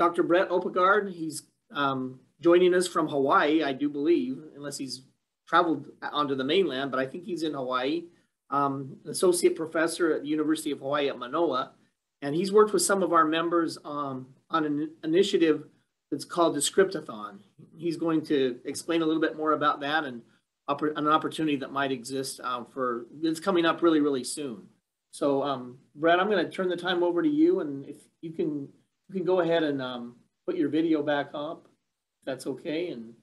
Dr. Brett Oppegaard. He's um, joining us from Hawaii, I do believe, unless he's traveled onto the mainland, but I think he's in Hawaii. Um, associate professor at the University of Hawaii at Manoa. And he's worked with some of our members um, on an initiative that's called Descriptathon. He's going to explain a little bit more about that and an opportunity that might exist uh, for, it's coming up really, really soon. So um, Brad, I'm going to turn the time over to you, and if you can, you can go ahead and um, put your video back up, if that's okay. And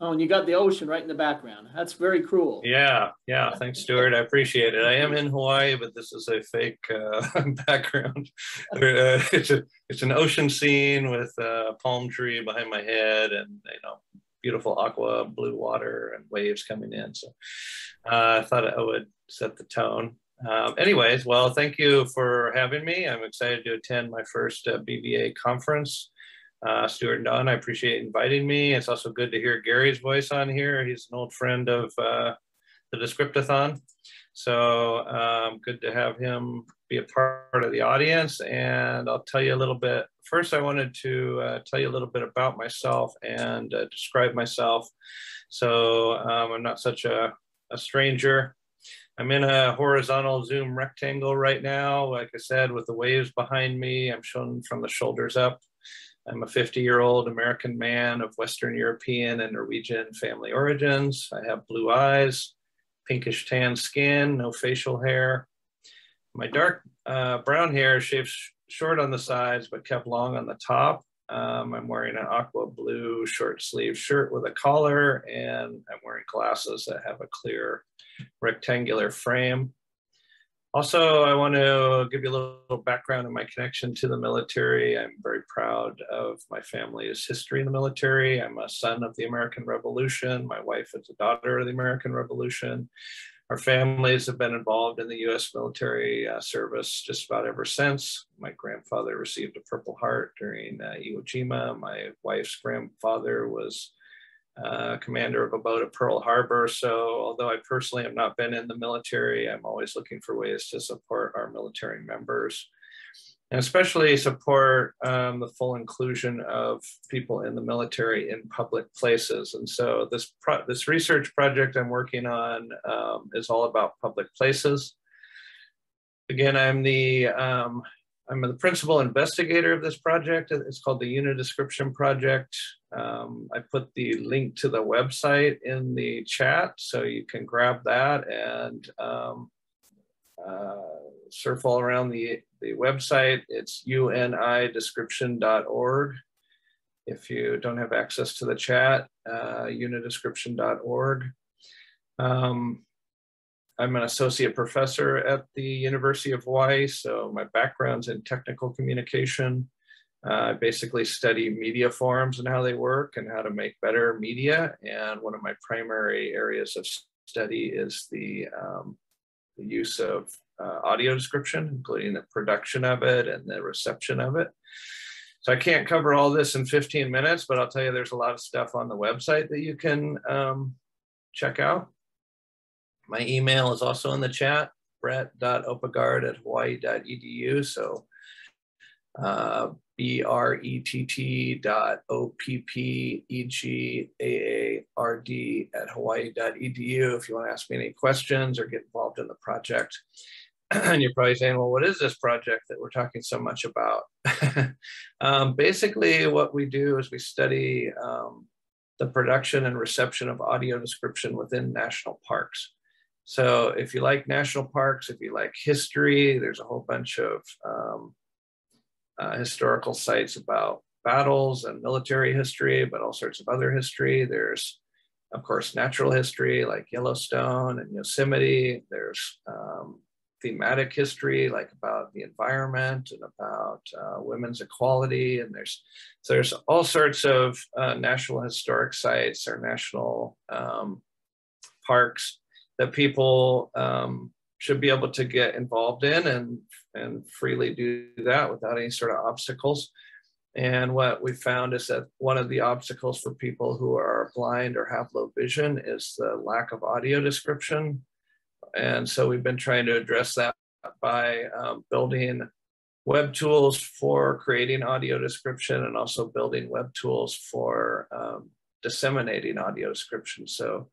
oh, and you got the ocean right in the background. That's very cruel. Yeah, yeah. Thanks, Stuart. I appreciate it. I am in Hawaii, but this is a fake uh, background. Uh, it's a it's an ocean scene with a palm tree behind my head, and you know beautiful aqua blue water and waves coming in. So uh, I thought I would set the tone. Um, anyways, well, thank you for having me. I'm excited to attend my first uh, BVA conference. Uh, Stuart and Don, I appreciate inviting me. It's also good to hear Gary's voice on here. He's an old friend of uh, the Descriptathon. So um, good to have him be a part of the audience. And I'll tell you a little bit. First, I wanted to uh, tell you a little bit about myself and uh, describe myself. So um, I'm not such a, a stranger. I'm in a horizontal zoom rectangle right now. Like I said, with the waves behind me, I'm shown from the shoulders up. I'm a 50 year old American man of Western European and Norwegian family origins. I have blue eyes, pinkish tan skin, no facial hair. My dark uh, brown hair is shaved short on the sides, but kept long on the top. Um, I'm wearing an aqua blue short sleeve shirt with a collar, and I'm wearing glasses that have a clear rectangular frame. Also, I want to give you a little background on my connection to the military. I'm very proud of my family's history in the military. I'm a son of the American Revolution. My wife is a daughter of the American Revolution. Our families have been involved in the US military uh, service just about ever since. My grandfather received a Purple Heart during uh, Iwo Jima. My wife's grandfather was uh, commander of a boat at Pearl Harbor. So although I personally have not been in the military, I'm always looking for ways to support our military members and especially support um, the full inclusion of people in the military in public places. And so this, this research project I'm working on um, is all about public places. Again, I'm the um, I'm the principal investigator of this project. It's called the UniDescription Project. Um, I put the link to the website in the chat, so you can grab that and um, uh, surf all around the, the website. It's unidescription.org. If you don't have access to the chat, uh, unidescription.org. Um, I'm an associate professor at the University of Hawaii, so my background's in technical communication. Uh, I basically study media forms and how they work and how to make better media. And one of my primary areas of study is the, um, the use of uh, audio description, including the production of it and the reception of it. So I can't cover all this in 15 minutes, but I'll tell you there's a lot of stuff on the website that you can um, check out. My email is also in the chat, brett.oppegaard at hawaii.edu. So uh, B-R-E-T-T dot O-P-P-E-G-A-A-R-D at hawaii.edu if you want to ask me any questions or get involved in the project. and you're probably saying, well, what is this project that we're talking so much about? um, basically, what we do is we study um, the production and reception of audio description within national parks. So if you like national parks, if you like history, there's a whole bunch of um, uh, historical sites about battles and military history, but all sorts of other history. There's, of course, natural history like Yellowstone and Yosemite. There's um, thematic history like about the environment and about uh, women's equality. And there's, so there's all sorts of uh, national historic sites or national um, parks that people um, should be able to get involved in and, and freely do that without any sort of obstacles. And what we found is that one of the obstacles for people who are blind or have low vision is the lack of audio description. And so we've been trying to address that by um, building web tools for creating audio description and also building web tools for um, disseminating audio description. So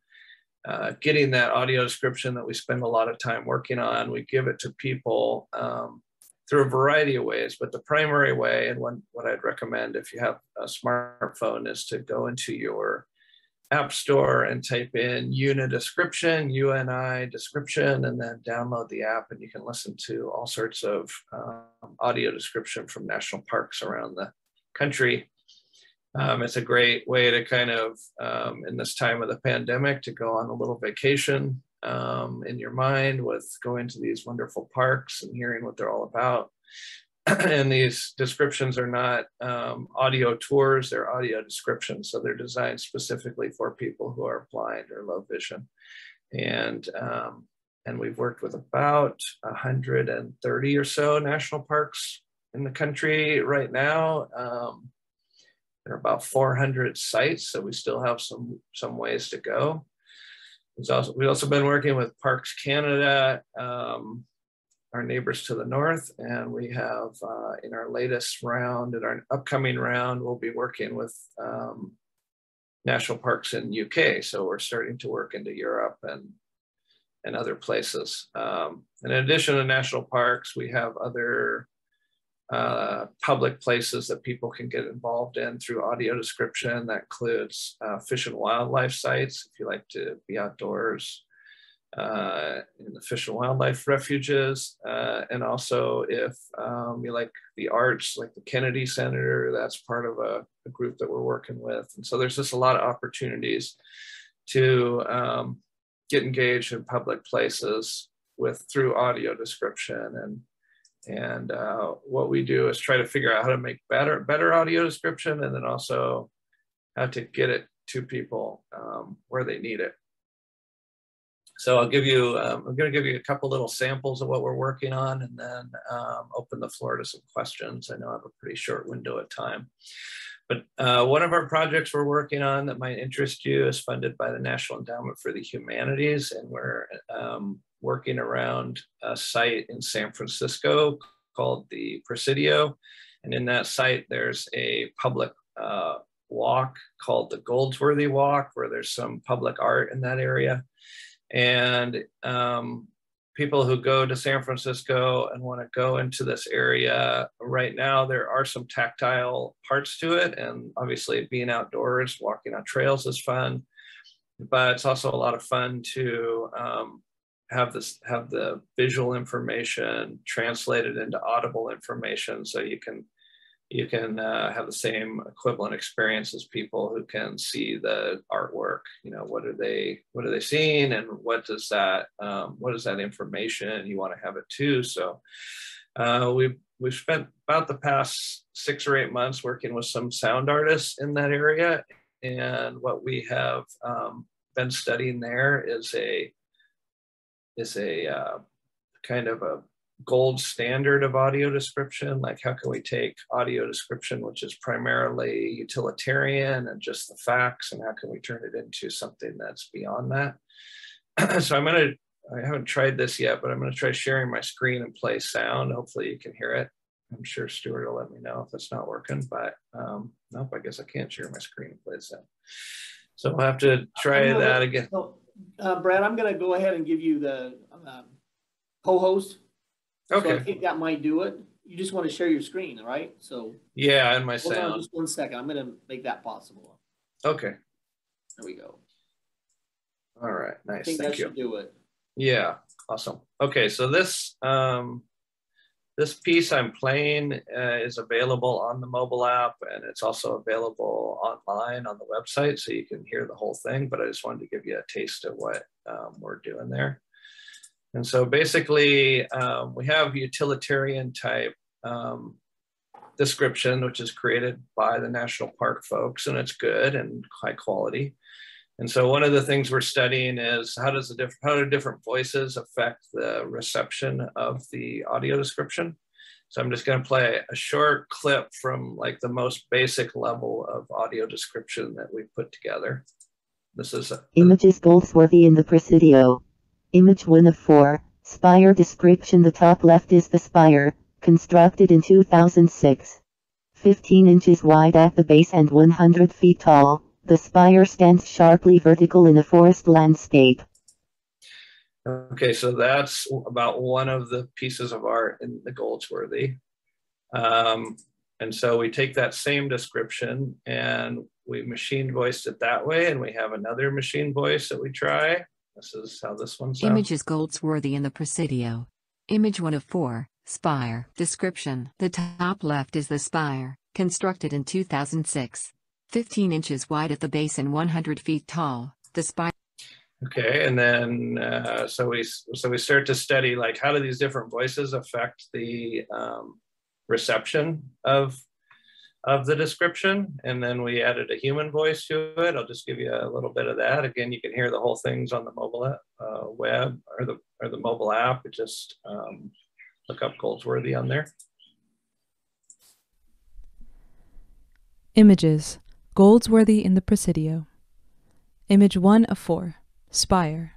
uh, getting that audio description that we spend a lot of time working on, we give it to people um, through a variety of ways, but the primary way and one, what I'd recommend if you have a smartphone is to go into your app store and type in UNI description, UNI description, and then download the app and you can listen to all sorts of um, audio description from national parks around the country. Um, it's a great way to kind of, um, in this time of the pandemic, to go on a little vacation um, in your mind with going to these wonderful parks and hearing what they're all about. and these descriptions are not um, audio tours, they're audio descriptions. So they're designed specifically for people who are blind or low vision. And, um, and we've worked with about 130 or so national parks in the country right now. Um, there are about 400 sites, so we still have some, some ways to go. Also, we've also been working with Parks Canada, um, our neighbors to the north, and we have uh, in our latest round, in our upcoming round, we'll be working with um, national parks in UK. So we're starting to work into Europe and and other places. Um, in addition to national parks, we have other uh, public places that people can get involved in through audio description. That includes uh, fish and wildlife sites, if you like to be outdoors, uh, in the fish and wildlife refuges. Uh, and also if um, you like the arts, like the Kennedy Center, that's part of a, a, group that we're working with. And so there's just a lot of opportunities to um, get engaged in public places with through audio description and and uh, what we do is try to figure out how to make better better audio description and then also how to get it to people um, where they need it. So I'll give you, um, I'm going to give you a couple little samples of what we're working on and then um, open the floor to some questions. I know I have a pretty short window of time. But uh, one of our projects we're working on that might interest you is funded by the National Endowment for the Humanities. And we're um, working around a site in San Francisco called the Presidio. And in that site, there's a public uh, walk called the Goldsworthy Walk, where there's some public art in that area. And um, people who go to San Francisco and want to go into this area right now, there are some tactile parts to it. And obviously, being outdoors, walking on trails is fun. But it's also a lot of fun to um, have this have the visual information translated into audible information so you can you can uh, have the same equivalent experience as people who can see the artwork. You know what are they what are they seeing and what does that um, what is that information? You want to have it too. So uh, we've we've spent about the past six or eight months working with some sound artists in that area. And what we have um, been studying there is a is a uh, kind of a gold standard of audio description. Like how can we take audio description, which is primarily utilitarian and just the facts, and how can we turn it into something that's beyond that? so I'm gonna, I haven't tried this yet, but I'm gonna try sharing my screen and play sound. Hopefully you can hear it. I'm sure Stuart will let me know if it's not working, but um, nope, I guess I can't share my screen and play sound. So I'll have to try that again. So, uh, Brad, I'm gonna go ahead and give you the um, co-host Okay. So I think that might do it. You just want to share your screen, right? So yeah, and my hold sound. on just one second. I'm gonna make that possible. Okay. There we go. All right. Nice. I think Thank that you. should do it. Yeah. Awesome. Okay. So this um, this piece I'm playing uh, is available on the mobile app, and it's also available online on the website, so you can hear the whole thing. But I just wanted to give you a taste of what um, we're doing there. And so basically, um, we have utilitarian type um, description, which is created by the national park folks, and it's good and high quality. And so one of the things we're studying is how does the diff- how do different voices affect the reception of the audio description? So I'm just going to play a short clip from like the most basic level of audio description that we put together. This is a, Images Goldsworthy in the Presidio. Image 1 of 4. Spire description The top left is the spire, constructed in 2006. 15 inches wide at the base and 100 feet tall, the spire stands sharply vertical in a forest landscape. Okay, so that's about one of the pieces of art in the Goldsworthy. Um, and so we take that same description and we machine voiced it that way. And we have another machine voice that we try. This is how this one sounds. Image is Goldsworthy in the Presidio. Image 1 of 4, Spire. Description The top left is the spire, constructed in 2006. 15 inches wide at the base and 100 feet tall. The spire Okay, and then uh, so we so we start to study like how do these different voices affect the um, reception of of the description, and then we added a human voice to it. I'll just give you a little bit of that. Again, you can hear the whole things on the mobile uh, web or the or the mobile app. Just um, look up Goldsworthy on there. Images Goldsworthy in the Presidio. Image 1 of 4. Spire.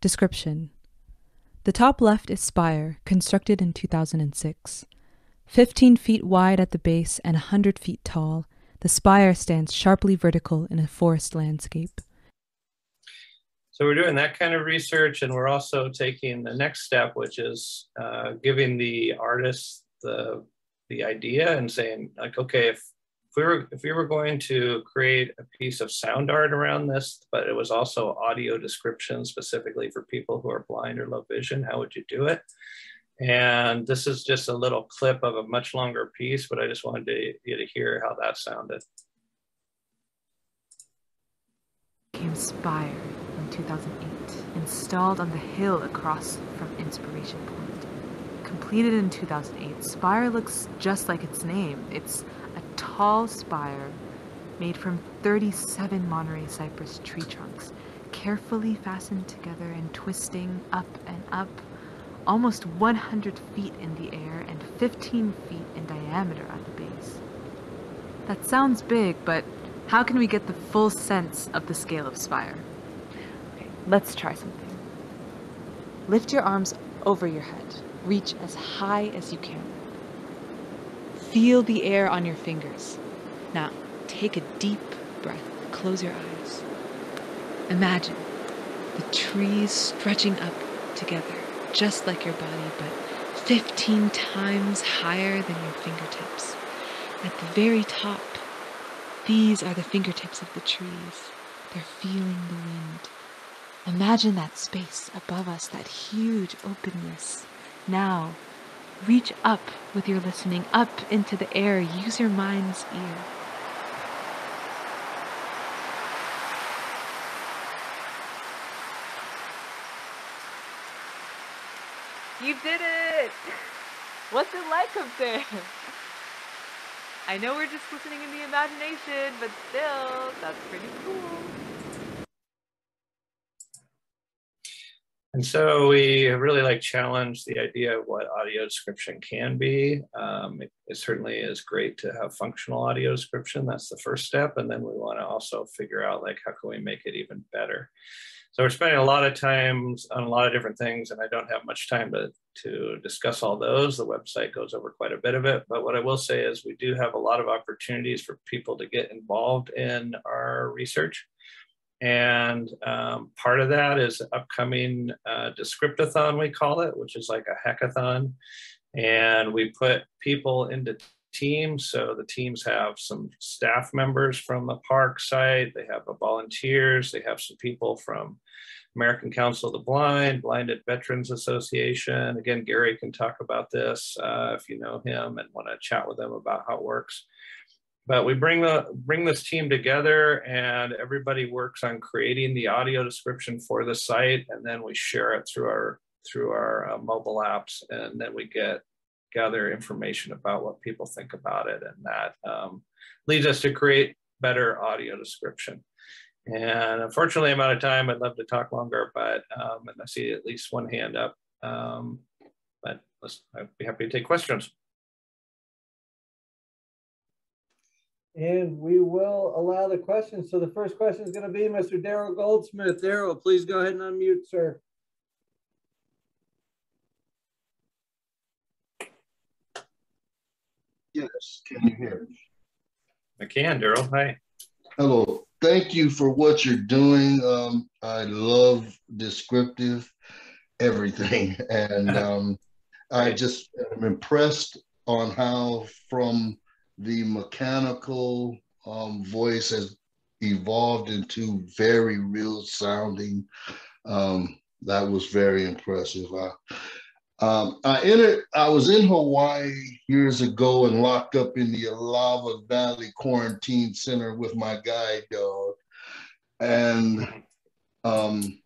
Description The top left is Spire, constructed in 2006. 15 feet wide at the base and 100 feet tall, the spire stands sharply vertical in a forest landscape. So we're doing that kind of research, and we're also taking the next step, which is uh, giving the artist the the idea and saying, like, okay, if if we were if we were going to create a piece of sound art around this, but it was also audio description specifically for people who are blind or low vision, how would you do it? And this is just a little clip of a much longer piece, but I just wanted to, you to hear how that sounded. Inspired in 2008, installed on the hill across from Inspiration Point. Completed in 2008, Spire looks just like its name. It's tall spire made from 37 Monterey cypress tree trunks, carefully fastened together and twisting up and up, almost 100 feet in the air and 15 feet in diameter at the base. That sounds big, but how can we get the full sense of the scale of Spire? Okay, let's try something. Lift your arms over your head. Reach as high as you can. Feel the air on your fingers. Now, take a deep breath. Close your eyes. Imagine the trees stretching up together, just like your body, but 15 times higher than your fingertips. At the very top, these are the fingertips of the trees. They're feeling the wind. Imagine that space above us, that huge openness. Now, Reach up with your listening, up into the air. Use your mind's ear. You did it! What's it like up there? I know we're just listening in the imagination, but still, that's pretty cool. And so we really like challenge the idea of what audio description can be. Um, it, it, certainly is great to have functional audio description. That's the first step. And then we want to also figure out like, how can we make it even better? So we're spending a lot of times on a lot of different things and I don't have much time to, to discuss all those. The website goes over quite a bit of it. But what I will say is we do have a lot of opportunities for people to get involved in our research. And um, part of that is upcoming uh, Descriptathon, we call it, which is like a hackathon. And we put people into teams. So the teams have some staff members from the park site, they have the volunteers, they have some people from American Council of the Blind, Blinded Veterans Association. Again, Gary can talk about this uh, if you know him and want to chat with them about how it works but we bring the bring this team together and everybody works on creating the audio description for the site. And then we share it through our through our uh, mobile apps. And then we get gather information about what people think about it. And that um, leads us to create better audio description. And unfortunately i'm out of time. I'd love to talk longer but um, and i see at least one hand up. Um, but i'd be happy to take questions And we will allow the questions. So the first question is going to be Mr. Daryl Goldsmith. Daryl, please go ahead and unmute, sir. Yes, can you hear me? I can, Daryl. Hi. Hello. Thank you for what you're doing. Um, I love descriptive everything, and um, I just am impressed on how from the mechanical um, voice has evolved into very real sounding. Um, that was very impressive. I, um, I entered. I was in Hawaii years ago and locked up in the Halawa Valley Quarantine Center with my guide dog, and um,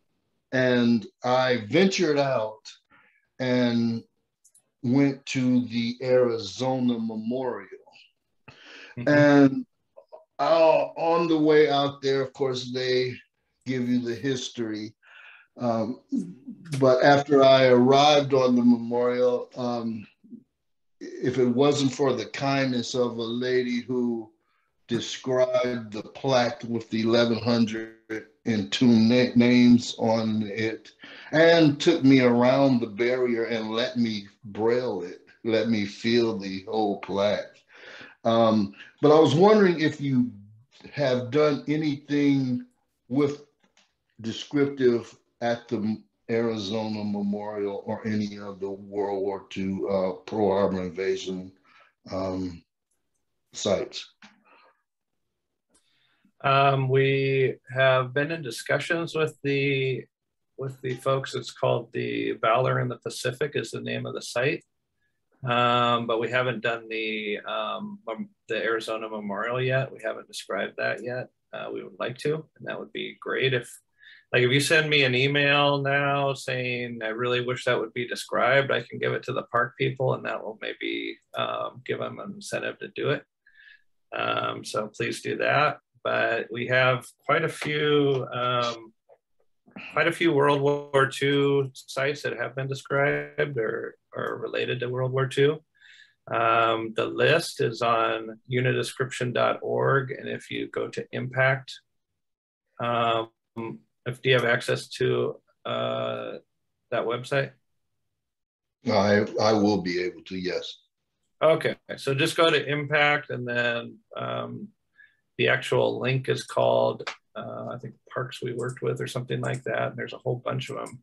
and I ventured out and went to the Arizona Memorial. And uh, on the way out there, of course, they give you the history. Um, but after I arrived on the memorial, um, if it wasn't for the kindness of a lady who described the plaque with the 1102 na- names on it and took me around the barrier and let me braille it, let me feel the whole plaque. Um, but I was wondering if you have done anything with descriptive at the Arizona Memorial or any of the World War II uh, Pearl Harbor invasion um, sites. Um, we have been in discussions with the with the folks. It's called the Valor in the Pacific is the name of the site. Um, but we haven't done the um, the Arizona Memorial yet. We haven't described that yet. Uh, we would like to, and that would be great if like if you send me an email now saying I really wish that would be described, I can give it to the park people, and that will maybe um, give them an incentive to do it. Um, so please do that but we have quite a few um, quite a few World War II sites that have been described or are related to World War II. Um, the list is on unidescription.org, and if you go to impact, um, if do you have access to uh, that website? I, I will be able to, yes. Okay, so just go to impact and then um, the actual link is called, uh, I think Parks We Worked With or something like that. And there's a whole bunch of them.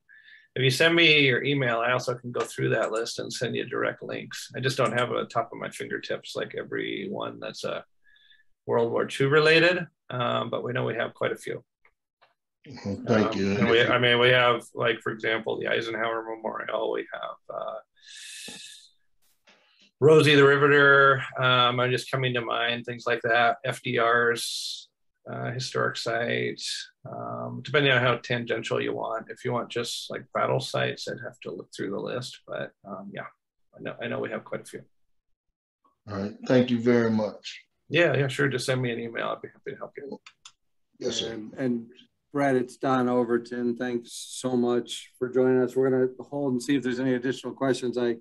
If you send me your email, I also can go through that list and send you direct links. I just don't have it on top of my fingertips like every one that's a World War II related, um, but we know we have quite a few. Well, Thank Um, you. and we, I mean, we have like, for example, the Eisenhower Memorial. We have uh, Rosie the Riveter. Um, are just coming to mind. Things like that. FDR's uh, historic site. Um, depending on how tangential you want. If you want just like battle sites, I'd have to look through the list. But um, yeah, I know I know we have quite a few. All right. Thank you very much. Yeah, yeah, sure. Just send me an email. I'd be happy to help you. Yes, sir. And, and Brett, it's Don Overton. Thanks so much for joining us. We're gonna hold and see if there's any additional questions. I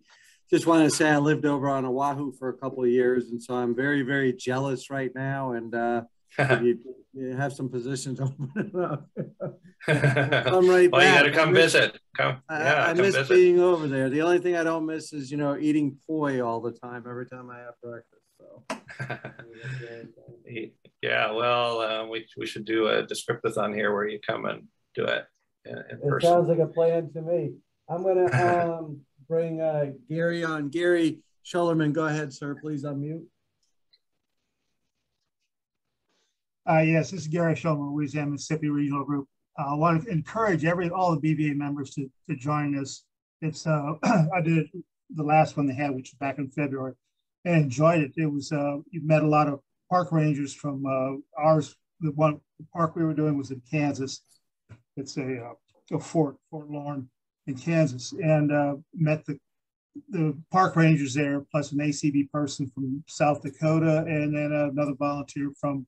just want to say I lived over on Oahu for a couple of years, and so I'm very, very jealous right now. And uh, you, you have some positions open up. I'm right well, you got to come miss- visit. Come, I, yeah, I come miss visit. being over there. The only thing I don't miss is you know eating poi all the time every time I have breakfast. So yeah, well, uh, we we should do a descriptathon here where you come and do it in, in It person. sounds like a plan to me. I'm gonna um bring uh Gary on. Gary Schullerman, go ahead, sir. Please unmute. Uh, yes, this is Gary Shulman, Louisiana Mississippi Regional Group. Uh, I want to encourage every all the BVA members to, to join us. It's uh, I did the last one they had, which was back in February, and enjoyed it. It was uh, you met a lot of park rangers from uh, ours. The one the park we were doing was in Kansas. It's a, uh, a fort, Fort Larned in Kansas, and met the the park rangers there, plus an ACB person from South Dakota, and then another volunteer from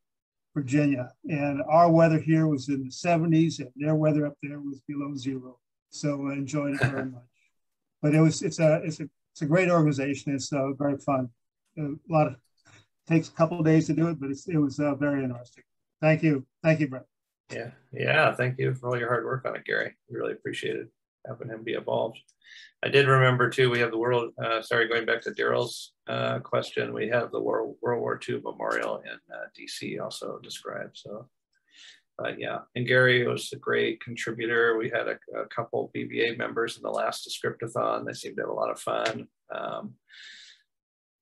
Virginia. And our weather here was in the 70s, and their weather up there was below zero. So I enjoyed it very much. But it was it's a it's a it's a great organization. It's uh, very fun. A lot of takes a couple of days to do it, but it's, it was uh, very interesting. Thank you, thank you, Brett. Yeah, yeah. Thank you for all your hard work on it, Gary. We really appreciate it. Having him be involved. I did remember too, we have the world, uh, sorry, going back to Daryl's uh, question, we have the World, World War II Memorial in uh, DC also described. So, but yeah, and Gary was a great contributor. We had a, a couple BVA members in the last Descriptathon. They seemed to have a lot of fun. Um,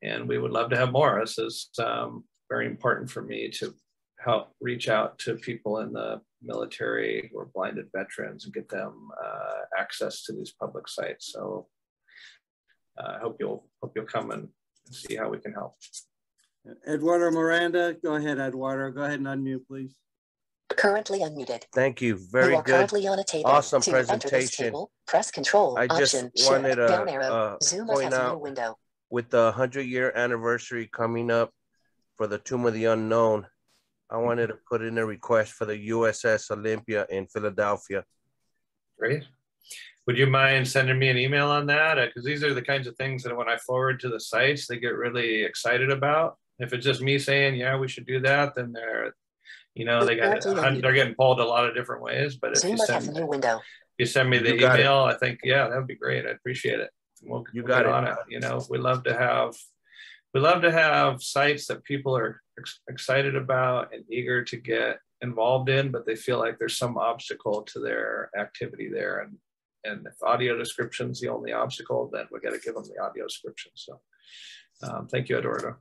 and we would love to have more. This is um, very important for me to help reach out to people in the military or blinded veterans and get them uh, access to these public sites. So uh, I hope you'll hope you'll come and see how we can help. Eduardo Miranda, go ahead, Eduardo. Go ahead and unmute, please. Currently unmuted. Thank you. Very you are good. currently on a table. Awesome to enter this presentation. table, press Control, I just Option, wanted to, down arrow, uh, Zoom point as a new out- window. With the 100 year anniversary coming up for the Tomb of the Unknown, I wanted to put in a request for the USS Olympia in Philadelphia. Great. Would you mind sending me an email on that? Uh, because these are the kinds of things that when I forward to the sites, they get really excited about. If it's just me saying, yeah, we should do that, then they're, you know, they got, they're getting pulled a lot of different ways. But if Zoom you as a send, new window. if you send me the You got it. email, I think, yeah, that'd be great. I appreciate it. We'll, You we'll got get it. on it. You know, we love to have, we love to have sites that people are ex- excited about and eager to get involved in, but they feel like there's some obstacle to their activity there. And and if audio description's is the only obstacle, then we got to give them the audio description. So, um, thank you, Eduardo.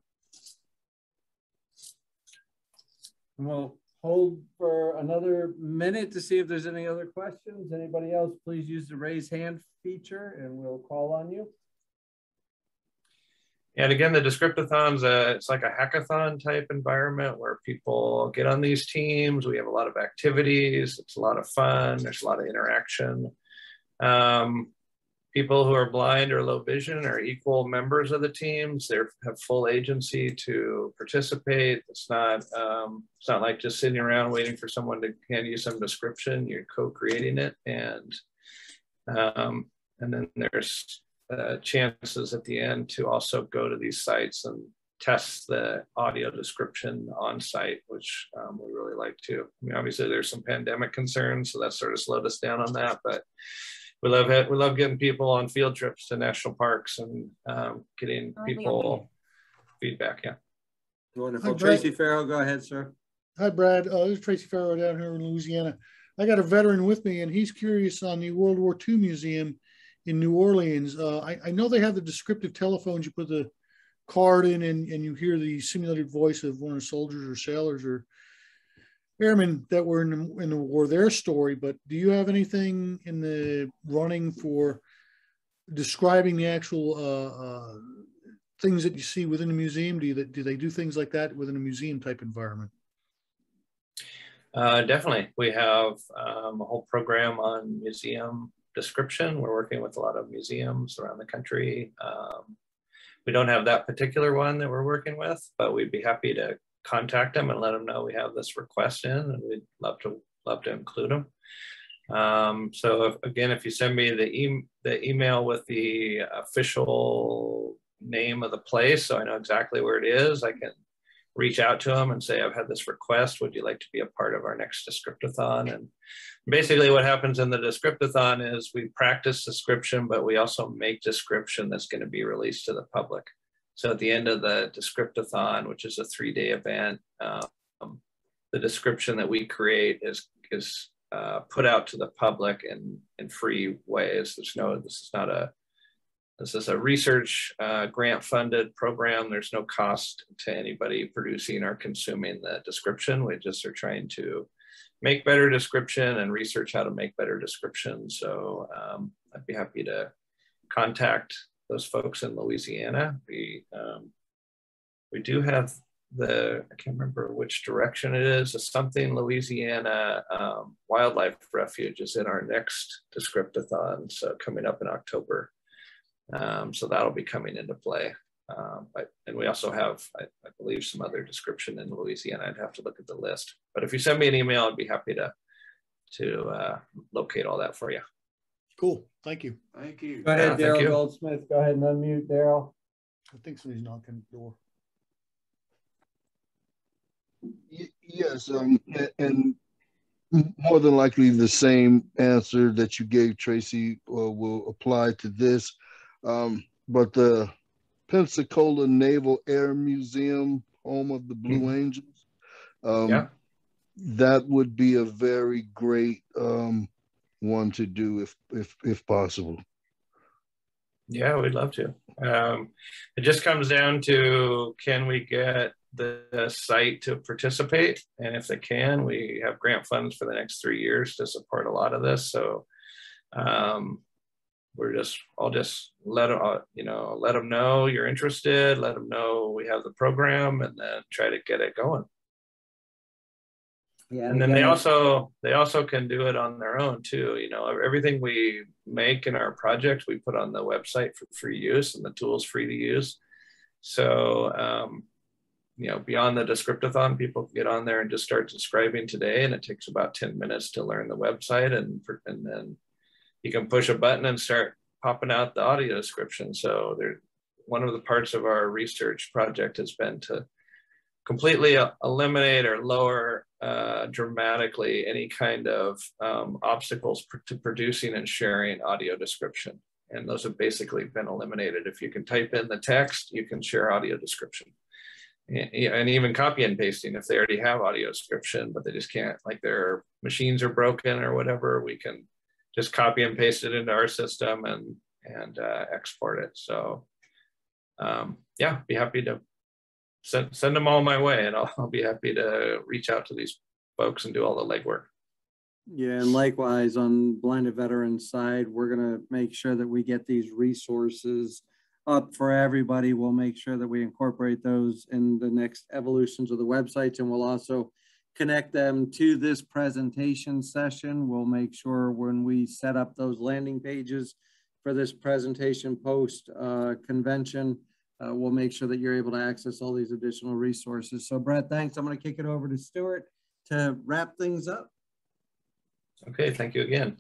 And We'll hold for another minute to see if there's any other questions. Anybody else, please use the raise hand feature and we'll call on you. And again, the Descriptathon's a, it's like a hackathon type environment where people get on these teams. We have a lot of activities. It's a lot of fun. There's a lot of interaction. Um, people who are blind or low vision are equal members of the teams. They have full agency to participate. It's not, um, it's not like just sitting around waiting for someone to hand you some description. You're co-creating it. And, um, and then there's uh, chances at the end to also go to these sites and test the audio description on site, which um, we really like to. I mean, obviously there's some pandemic concerns, so that sort of slowed us down on that, but we love it. We love getting people on field trips to national parks and um, getting people feedback. Yeah. Wonderful. Hi, Tracy Farrell, go ahead, sir. Hi, Brad. Uh, this is Tracy Farrow down here in Louisiana. I got a veteran with me, and he's curious on the World War II Museum in New Orleans. Uh, I, I know they have the descriptive telephones. You put the card in, and, and you hear the simulated voice of one of the soldiers or sailors or airmen that were in the, in the war, their story. But do you have anything in the running for describing the actual uh, uh, things that you see within the museum? Do, you, do they do things like that within a museum type environment? Uh, definitely. We have um, a whole program on museum description. We're working with a lot of museums around the country. Um, we don't have that particular one that we're working with, but we'd be happy to contact them and let them know we have this request in and we'd love to love to include them. Um, so if, again, if you send me the, e the email with the official name of the place, so I know exactly where it is, I can reach out to them and say, I've had this request. Would you like to be a part of our next Descriptathon? And basically what happens in the Descriptathon is we practice description, but we also make description that's going to be released to the public. So at the end of the Descriptathon, which is a three-day event, um, the description that we create is, is uh, put out to the public in, in free ways. There's no, this is not a, this is a research uh, grant funded program. There's no cost to anybody producing or consuming the description. We just are trying to make better description and research how to make better description. So um, I'd be happy to contact those folks in Louisiana. We, um, we do have the, I can't remember which direction it is, something Louisiana um, Wildlife Refuge is in our next Descriptathon, so coming up in October. Um, so that'll be coming into play. Um, but, and we also have, I, I, believe, some other description in Louisiana. I'd have to look at the list. But if you send me an email, I'd be happy to to uh, locate all that for you. Cool. Thank you. Thank you. Go ahead, Yeah, Daryl you. Goldsmith. Go ahead and unmute Daryl. I think somebody's knocking at the door. Yes, um, and more than likely the same answer that you gave Tracy uh, will apply to this. Um, but the Pensacola Naval Air Museum, home of the Blue Angels, um, Yeah. that would be a very great um, one to do if if if possible. Yeah, we'd love to. Um, it just comes down to can we get the, the site to participate? And if they can, we have grant funds for the next three years to support a lot of this. So um, we're just, I'll just let them, you know, let them know you're interested, let them know we have the program and then try to get it going. Yeah. And then they also, they also can do it on their own too. You know, everything we make in our project, we put on the website for free use and the tool's free to use. So, um, you know, beyond the descriptathon, people can get on there and just start describing today. And it takes about 10 minutes to learn the website. And, and then you can push a button and start popping out the audio description. So there, one of the parts of our research project has been to completely eliminate or lower uh, dramatically any kind of um, obstacles pr- to producing and sharing audio description. And those have basically been eliminated. If you can type in the text, you can share audio description. And, and even copy and pasting, if they already have audio description, but they just can't, like their machines are broken or whatever, we can just copy and paste it into our system and, and uh, export it. So um, yeah, be happy to send send them all my way, and I'll, I'll be happy to reach out to these folks and do all the legwork. Yeah, and likewise on blinded veterans side, we're gonna make sure that we get these resources up for everybody. We'll make sure that we incorporate those in the next evolutions of the websites, and we'll also connect them to this presentation session. We'll make sure when we set up those landing pages for this presentation post uh, convention, uh, we'll make sure that you're able to access all these additional resources. So Brett, thanks. I'm going to kick it over to Stuart to wrap things up. Okay, thank you again.